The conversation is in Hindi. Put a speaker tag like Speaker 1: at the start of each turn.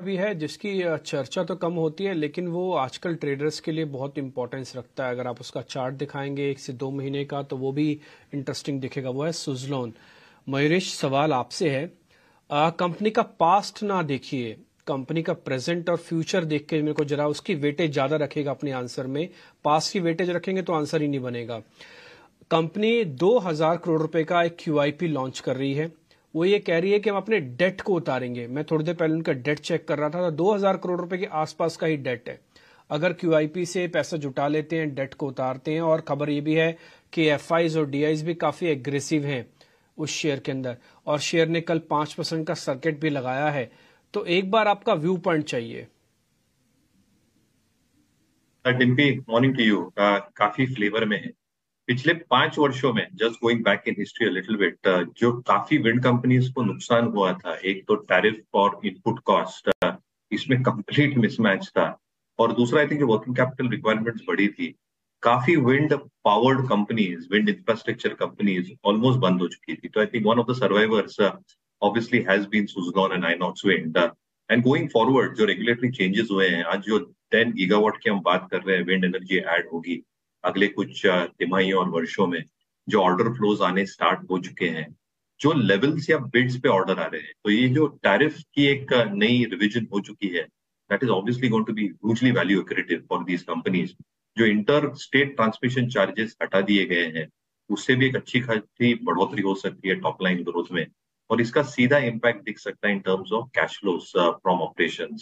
Speaker 1: भी है जिसकी चर्चा तो कम होती है, लेकिन वो आजकल ट्रेडर्स के लिए बहुत इंपॉर्टेंस रखता है। अगर आप उसका चार्ट दिखाएँगे एक से दो महीने का तो वो भी इंटरेस्टिंग दिखेगा। वो है सुजलोन मयूरेश, सवाल आपसे है कंपनी का पास्ट ना देखिए। कंपनी का प्रेजेंट और फ्यूचर देख के मेरे को जरा उसकी वेटेज ज़्यादा रखेगा अपने आंसर में। पास्ट की वेटेज रखेंगे तो आंसर ही नहीं बनेगा। कंपनी 2000 करोड़ रुपए का एक क्यूआईपी लॉन्च कर रही है। वो ये कह रही है कि हम अपने डेट को उतारेंगे। मैं थोड़ी देर पहले उनका डेट चेक कर रहा था तो दो हज़ार करोड़ रुपए के आसपास का ही डेट है। अगर क्यूआईपी से पैसा जुटा लेते हैं डेट को उतारते हैं, और खबर ये भी है कि एफ़ और डी भी काफ़ी एग्रेसिव हैं उस शेयर के अंदर। और शेयर ने कल पाँच परसेंट का सर्किट भी लगाया है। तो एक बार आपका व्यू पॉइंट चाहिए।
Speaker 2: डिम्पी मॉर्निंग टू यू काफ़ी फ्लेवर में है। पिछले पाँच वर्षों में just going back in history little bit जो काफ़ी विंड कंपनीज़ को नुकसान हुआ था, एक तो टैरिफ और इनपुट कॉस्ट इसमें कंप्लीट मिसमैच था, और दूसरा I think working capital requirements बढ़ी थी, काफ़ी wind powered companies wind infrastructure companies almost बंद हो चुकी थी। तो I think one of the survivors obviously has been Suzlon and Inox wind and going forward जो रेगुलेटरी चेंजेस हुए हैं, आज जो टेन गीगावाट की हम बात कर रहे हैं विंड एनर्जी एड होगी अगले कुछ तिमाही और वर्षों में जो ऑर्डर फ्लोज आने स्टार्ट हो चुके हैं, जो लेवल्स या बिड्स पे ऑर्डर आ रहे हैं तो ये जो टैरिफ की एक नई रिविजन हो चुकी है that is obviously going to be hugely value accretive for these companies जो इंटर स्टेट ट्रांसमिशन चार्जेस हटा दिए गए हैं, उससे भी एक अच्छी खासी बढ़ोतरी हो सकती है टॉप लाइन ग्रोथ में, और इसका सीधा इम्पैक्ट दिख सकता है in terms of cash flows from operation